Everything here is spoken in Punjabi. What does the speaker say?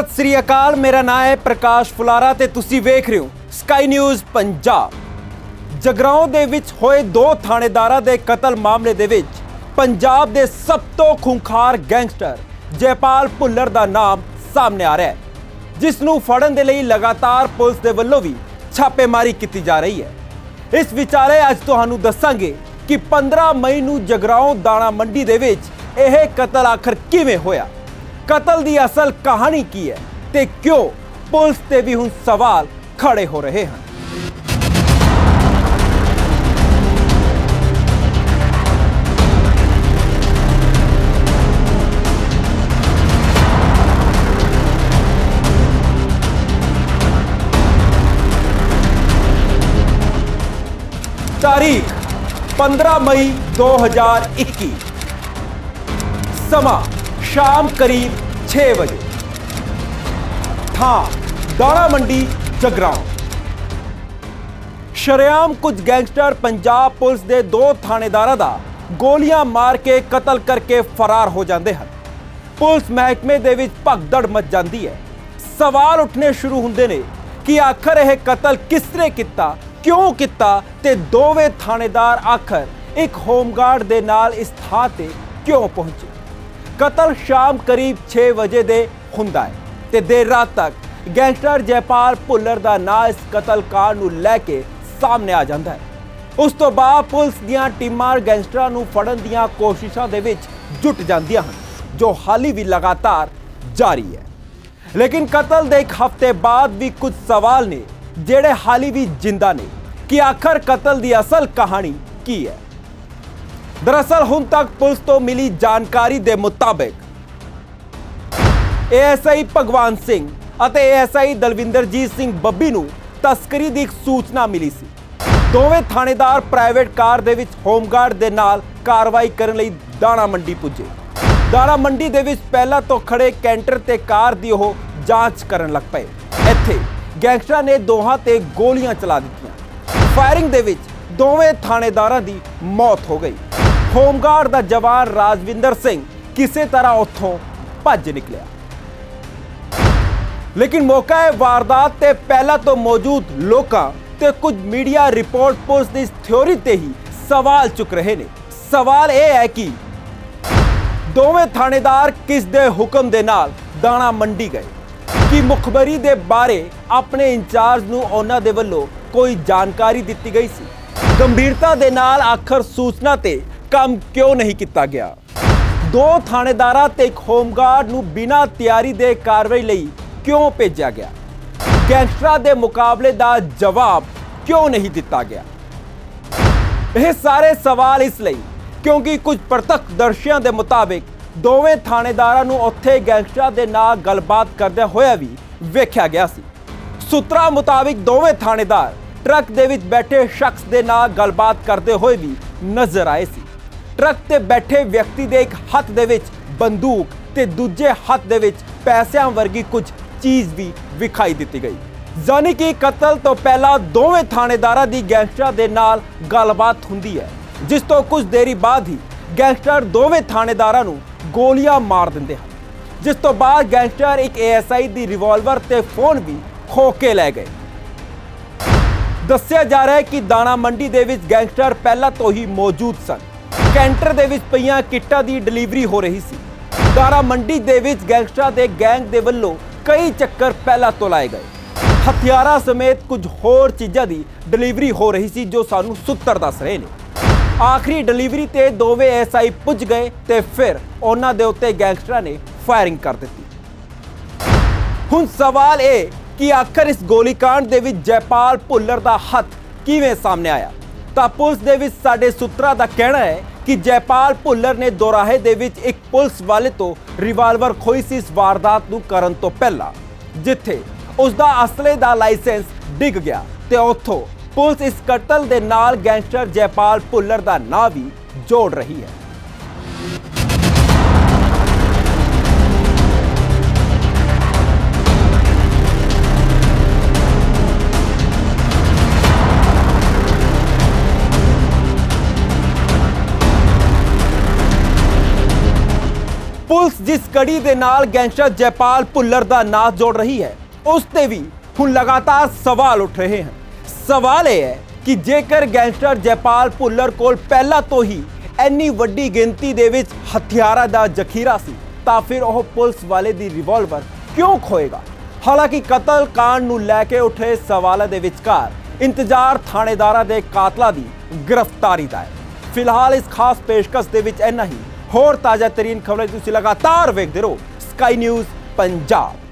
ਸਤਿ ਸ੍ਰੀ ਅਕਾਲ, ਮੇਰਾ ਨਾਮ ਹੈ ਪ੍ਰਕਾਸ਼ ਫੁਲਾਰਾ ਤੇ ਤੁਸੀਂ ਵੇਖ ਰਹੇ ਹੋ ਸਕਾਈ ਨਿਊਜ਼ ਪੰਜਾਬ। ਜਗਰਾਉਂ ਦੇ ਵਿੱਚ ਹੋਏ ਦੋ ਥਾਣੇਦਾਰਾਂ ਦੇ ਕਤਲ ਮਾਮਲੇ ਦੇ ਵਿੱਚ ਪੰਜਾਬ ਦੇ ਸਭ ਤੋਂ ਖੁੰਖਾਰ ਗੈਂਗਸਟਰ ਜੈਪਾਲ ਭੁੱਲਰ ਦਾ ਨਾਮ ਸਾਹਮਣੇ ਆ ਰਿਹਾ ਹੈ, ਜਿਸ ਨੂੰ ਫੜਨ ਦੇ ਲਈ ਲਗਾਤਾਰ ਪੁਲਿਸ ਦੇ ਵੱਲੋਂ ਵੀ ਛਾਪੇਮਾਰੀ ਕੀਤੀ ਜਾ ਰਹੀ ਹੈ। ਇਸ ਵਿਚਾਲੇ ਅੱਜ ਤੁਹਾਨੂੰ ਦੱਸਾਂਗੇ ਕਿ 15 ਮਈ ਨੂੰ ਜਗਰਾਉਂ ਦਾਣਾ ਮੰਡੀ ਦੇ ਵਿੱਚ ਇਹ ਕਤਲ ਆਖਰ ਕਿਵੇਂ ਹੋਇਆ। ਕਤਲ ਦੀ ਅਸਲ ਕਹਾਣੀ ਕੀ ਹੈ ਤੇ ਕਿਉਂ ਪੁਲਿਸ ਤੇ ਵੀ ਹੁਣ ਸਵਾਲ ਖੜੇ ਹੋ ਰਹੇ ਹਨ। ਤਾਰੀਖ 15 ਮਈ 2021 ਸਮਾਂ ਸ਼ਾਮ ਕਰੀਬ 6 ਵਜੇ। ਥਾਂ ਦਾਣਾ ਮੰਡੀ, ਜਗਰਾਉਂ। ਸ਼ਰਿਆਮ ਕੁਝ ਗੈਂਗਸਟਰ ਪੰਜਾਬ ਪੁਲਿਸ ਦੇ ਦੋ ਥਾਣੇਦਾਰਾਂ ਦਾ ਗੋਲੀਆਂ ਮਾਰ ਕੇ ਕਤਲ ਕਰਕੇ ਫਰਾਰ ਹੋ ਜਾਂਦੇ ਹਨ। ਪੁਲਿਸ ਮਹਿਕਮੇ ਦੇ ਵਿੱਚ ਭਗਦੜ ਮਚ ਜਾਂਦੀ ਹੈ। ਸਵਾਲ ਉੱਠਣੇ ਸ਼ੁਰੂ ਹੁੰਦੇ ਨੇ ਕਿ ਆਖਰ ਇਹ ਕਤਲ ਕਿਸ ਨੇ ਕੀਤਾ, ਕਿਉਂ ਕੀਤਾ ਤੇ ਦੋਵੇਂ ਥਾਣੇਦਾਰ ਆਖਰ ਇੱਕ ਹੋਮਗਾਰਡ ਦੇ ਨਾਲ ਇਸ ਥਾਂ ਤੇ ਕਿਉਂ ਪਹੁੰਚੇ। ਕਤਲ ਸ਼ਾਮ ਕਰੀਬ 6 ਵਜੇ ਦੇ ਹੁੰਦਾ ਹੈ ਤੇ ਦੇਰ ਰਾਤ ਤੱਕ ਗੈਂਗਸਟਰ ਜੈਪਾਲ ਭੁੱਲਰ ਦਾ ਨਾਂ ਇਸ ਕਤਲਕਾਰ ਨੂੰ ਲੈ ਕੇ ਸਾਹਮਣੇ ਆ ਜਾਂਦਾ ਹੈ। ਉਸ ਤੋਂ ਬਾਅਦ ਪੁਲਿਸ ਦੀਆਂ ਟੀਮਾਂ ਗੈਂਗਸਟਰਾਂ ਨੂੰ ਫੜਨ ਦੀਆਂ ਕੋਸ਼ਿਸ਼ਾਂ ਦੇ ਵਿੱਚ ਜੁਟ ਜਾਂਦੀਆਂ ਹਨ, ਜੋ ਹਾਲੀ ਵੀ ਲਗਾਤਾਰ ਜਾਰੀ ਹੈ। ਲੇਕਿਨ ਕਤਲ ਦੇ ਇੱਕ ਹਫ਼ਤੇ ਬਾਅਦ ਵੀ ਕੁਝ ਸਵਾਲ ਨੇ, ਜਿਹੜੇ ਹਾਲੀ ਵੀ ਜਿੰਦਾ ਨੇ ਕਿ ਆਖਰ ਕਤਲ ਦੀ ਅਸਲ ਕਹਾਣੀ ਕੀ ਹੈ? ਦਰਅਸਲ ਹੁਣ ਤੱਕ ਪੁਲਿਸ ਤੋਂ ਮਿਲੀ ਜਾਣਕਾਰੀ ਦੇ ਮੁਤਾਬਕ ਏਐਸਆਈ ਭਗਵਾਨ ਸਿੰਘ ਅਤੇ ਏਐਸਆਈ ਦਲਵਿੰਦਰਜੀਤ ਸਿੰਘ ਬੱਬੀ ਨੂੰ ਤਸਕਰੀ ਦੀ ਇੱਕ ਸੂਚਨਾ ਮਿਲੀ ਸੀ ਦੋਵੇਂ ਥਾਣੇਦਾਰ ਪ੍ਰਾਈਵੇਟ ਕਾਰ ਦੇ ਵਿੱਚ ਹੋਮਗਾਰਡ ਦੇ ਨਾਲ ਕਾਰਵਾਈ ਕਰਨ ਲਈ ਦਾਣਾ ਮੰਡੀ ਪੁੱਜੇ ਦਾਣਾ ਮੰਡੀ ਦੇ ਵਿੱਚ ਪਹਿਲਾਂ ਤੋਂ ਖੜੇ ਕੈਂਟਰ ਤੇ ਕਾਰ ਦੀ ਉਹ ਜਾਂਚ ਕਰਨ ਲੱਗ ਪਏ ਇੱਥੇ ਗੈਂਗਸਟਰਾਂ ਨੇ ਦੋਹਾਂ ਤੇ ਗੋਲੀਆਂ ਚਲਾ ਦਿੱਤੀਆਂ ਫਾਇਰਿੰਗ ਦੇ ਵਿੱਚ ਦੋਵੇਂ ਥਾਣੇਦਾਰਾਂ ਦੀ ਮੌਤ ਹੋ ਗਈ ਹੋਮਗਾਰਡ ਦਾ ਜਵਾਨ ਰਾਜਵਿੰਦਰ ਸਿੰਘ ਕਿਸੇ ਤਰ੍ਹਾਂ ਉੱਥੋਂ ਭੱਜ ਨਿਕਲਿਆ। ਲੇਕਿਨ ਮੌਕਾ ਹੈ ਵਾਰਦਾਤ ਤੇ ਪਹਿਲਾਂ ਤੋਂ ਮੌਜੂਦ ਲੋਕਾਂ ਤੇ ਕੁਝ ਮੀਡੀਆ ਰਿਪੋਰਟ ਪੁਲਿਸ ਦੀ ਇਸ ਥਿਉਰੀ ਤੇ ਹੀ ਸਵਾਲ ਚੁੱਕ ਰਹੇ ਨੇ। ਸਵਾਲ ਇਹ ਹੈ ਕਿ ਦੋਵੇਂ ਥਾਣੇਦਾਰ ਕਿਸ ਦੇ ਹੁਕਮ ਦੇ ਨਾਲ ਦਾਣਾ ਮੰਡੀ ਗਏ? ਕਿ ਮੁਖਬਰੀ ਦੇ ਬਾਰੇ ਆਪਣੇ ਇੰਚਾਰਜ ਨੂੰ ਉਹਨਾਂ ਦੇ ਵੱਲੋਂ ਕੋਈ ਜਾਣਕਾਰੀ ਦਿੱਤੀ ਗਈ ਸੀ? ਗੰਭੀਰਤਾ ਦੇ ਨਾਲ ਆਖਰ ਸੂਚਨਾ ਤੇ ਕੰਮ ਕਿਉਂ ਨਹੀਂ ਕੀਤਾ ਗਿਆ? ਦੋ ਥਾਣੇਦਾਰਾਂ ਤੇ ਇੱਕ ਹੋਮਗਾਰਡ ਨੂੰ ਬਿਨਾਂ ਤਿਆਰੀ ਦੇ ਕਾਰਵਾਈ ਲਈ ਕਿਉਂ ਭੇਜਿਆ ਗਿਆ? ਗੈਂਗਸਟਰਾਂ ਦੇ ਮੁਕਾਬਲੇ ਦਾ ਜਵਾਬ ਕਿਉਂ ਨਹੀਂ ਦਿੱਤਾ ਗਿਆ? ਇਹ ਸਾਰੇ ਸਵਾਲ ਇਸ ਲਈ ਕਿਉਂਕਿ ਕੁਝ ਪ੍ਰਤੱਖਦਰਸ਼ੀਆਂ ਦੇ ਮੁਤਾਬਿਕ ਦੋਵੇਂ ਥਾਣੇਦਾਰਾਂ ਨੂੰ ਉੱਥੇ ਗੈਂਗਸਟਰਾਂ ਦੇ ਨਾਲ ਗੱਲਬਾਤ ਕਰਦਿਆਂ ਹੋਇਆ ਵੀ ਵੇਖਿਆ ਗਿਆ ਸੀ। ਸੂਤਰਾਂ ਮੁਤਾਬਿਕ ਦੋਵੇਂ ਥਾਣੇਦਾਰ ਟਰੱਕ ਦੇ ਵਿੱਚ ਬੈਠੇ ਸ਼ਖਸ ਦੇ ਨਾਲ ਗੱਲਬਾਤ ਕਰਦੇ ਹੋਏ ਵੀ ਨਜ਼ਰ ਆਏ ਸੀ। ਟਰੱਕ ਤੇ ਬੈਠੇ ਵਿਅਕਤੀ ਦੇ ਇੱਕ ਹੱਥ ਦੇ ਵਿੱਚ ਬੰਦੂਕ ਤੇ ਦੂਜੇ ਹੱਥ ਦੇ ਵਿੱਚ ਪੈਸਿਆਂ ਵਰਗੀ ਕੁਝ ਚੀਜ਼ ਵੀ ਵਿਖਾਈ ਦਿੱਤੀ ਗਈ। ਜਾਨੀ ਕਿ ਕਤਲ ਤੋਂ ਪਹਿਲਾਂ ਦੋਵੇਂ ਥਾਣੇਦਾਰਾਂ ਦੀ ਗੈਂਗਸਟਰ ਦੇ ਨਾਲ ਗੱਲਬਾਤ ਹੁੰਦੀ ਹੈ, ਜਿਸ ਤੋਂ ਕੁਝ ਦੇਰੀ ਬਾਅਦ ਹੀ ਗੈਂਗਸਟਰ ਦੋਵੇਂ ਥਾਣੇਦਾਰਾਂ ਨੂੰ ਗੋਲੀਆਂ ਮਾਰ ਦਿੰਦੇ ਹਨ, ਜਿਸ ਤੋਂ ਬਾਅਦ ਗੈਂਗਸਟਰ ਇੱਕ ਏਐਸਆਈ ਦੀ ਰਿਵਾਲਵਰ ਤੇ ਫੋਨ ਵੀ ਖੋ ਕੇ ਲੈ ਗਏ। ਦੱਸਿਆ ਜਾ ਰਿਹਾ ਹੈ ਕਿ ਦਾਣਾ ਮੰਡੀ ਦੇ ਵਿੱਚ ਗੈਂਗਸਟਰ ਪਹਿਲਾਂ ਤੋਂ ਹੀ ਮੌਜੂਦ ਸਨ। ਕੈਂਟਰ ਦੇ ਵਿੱਚ ਪਈਆਂ ਕਿੱਟਾਂ ਦੀ ਡਿਲੀਵਰੀ ਹੋ ਰਹੀ ਸੀ। ਦਾਰਾ ਮੰਡੀ ਦੇ ਵਿੱਚ ਗੈਂਗਸਟਰਾਂ ਦੇ ਗੈਂਗ ਦੇ ਵੱਲੋਂ ਕਈ ਚੱਕਰ ਪਹਿਲਾਂ ਤੋਂ ਲਾਏ ਗਏ। ਹਥਿਆਰਾਂ ਸਮੇਤ ਕੁਝ ਹੋਰ ਚੀਜ਼ਾਂ ਦੀ ਡਿਲੀਵਰੀ ਹੋ ਰਹੀ ਸੀ ਜੋ ਸਾਨੂੰ ਸੁੱਤਰ ਦੱਸ ਰਹੇ ਨੇ। ਆਖਰੀ ਡਿਲੀਵਰੀ ਤੇ ਦੋਵੇਂ ਐਸਆਈ ਪੁੱਜ ਗਏ ਤੇ ਫਿਰ ਉਹਨਾਂ ਦੇ ਉੱਤੇ ਗੈਂਗਸਟਰਾਂ ਨੇ ਫਾਇਰਿੰਗ ਕਰ ਦਿੱਤੀ। ਹੁਣ ਸਵਾਲ ਇਹ ਕਿ ਆਖਰ ਇਸ ਗੋਲੀकांड ਦੇ ਵਿੱਚ ਜੈਪਾਲ ਭੁੱਲਰ ਦਾ ਹੱਥ ਕਿਵੇਂ ਸਾਹਮਣੇ ਆਇਆ? ਤਾਂ ਪੁਲਿਸ ਦੇ ਵਿੱਚ ਸਾਡੇ ਸੂਤਰਾਂ ਦਾ ਕਹਿਣਾ ਹੈ ਕਿ ਜੈਪਾਲ ਭੁੱਲਰ ਨੇ ਦੋਰਾਹੇ ਦੇ ਵਿੱਚ ਇੱਕ ਪੁਲਿਸ ਵਾਲੇ ਤੋਂ ਰਿਵਾਲਵਰ ਖੋਈ ਸੀ ਇਸ ਵਾਰਦਾਤ ਨੂੰ ਕਰਨ ਤੋਂ ਪਹਿਲਾਂ, ਜਿੱਥੇ ਉਸ ਦਾ ਅਸਲੇ ਦਾ ਲਾਇਸੈਂਸ ਡਿੱਗ ਗਿਆ ਤੇ ਉੱਥੋਂ ਪੁਲਿਸ ਇਸ ਕਤਲ ਦੇ ਨਾਲ ਗੈਂਗਸਟਰ ਜੈਪਾਲ ਭੁੱਲਰ ਦਾ ਨਾਂ ਵੀ ਜੋੜ ਰਹੀ ਹੈ। ਜਿਸ ਕੜੀ ਦੇ ਨਾਲ ਗੈਂਗਸਟਰ ਜੈਪਾਲ ਭੁੱਲਰ ਦਾ ਨਾਂ ਜੋੜ ਰਹੀ ਹੈ, ਉਸ ਤੇ ਵੀ ਹੁਣ ਲਗਾਤਾਰ ਸਵਾਲ ਉੱਠ ਰਹੇ ਹਨ। ਸਵਾਲ ਇਹ ਹੈ ਕਿ ਜੇਕਰ ਗੈਂਗਸਟਰ ਜੈਪਾਲ ਭੁੱਲਰ ਕੋਲ ਪਹਿਲਾਂ ਤੋਂ ਹੀ ਇੰਨੀ ਵੱਡੀ ਗਿਣਤੀ ਦੇ ਵਿੱਚ ਹਥਿਆਰਾਂ ਦਾ ਜ਼ਖੀਰਾ ਸੀ, ਤਾਂ ਫਿਰ ਉਹ ਪੁਲਿਸ ਵਾਲੇ ਦੀ ਰਿਵਾਲਵਰ ਕਿਉਂ ਖੋਏਗਾ? ਹਾਲਾਂਕਿ ਕਤਲ ਕਾਂਡ ਨੂੰ ਲੈ ਕੇ ਉੱਠੇ ਸਵਾਲਾਂ ਦੇ ਵਿਚਕਾਰ ਇੰਤਜ਼ਾਰ ਥਾਣੇਦਾਰਾਂ ਦੇ ਕਾਤਲਾਂ ਦੀ ਗ੍ਰਿਫਤਾਰੀ ਦਾ ਹੈ। ਫਿਲਹਾਲ ਇਸ ਖਾਸ ਪੇਸ਼ਕਸ਼ ਦੇ ਵਿੱਚ ਇੰਨਾ ਹੀ। ਹੋਰ ਤਾਜ਼ਾ ਤਰੀਨ ਖਬਰਾਂ ਤੁਸੀਂ ਲਗਾਤਾਰ ਵੇਖਦੇ ਰਹੋ ਸਕਾਈ ਨਿਊਜ਼ ਪੰਜਾਬ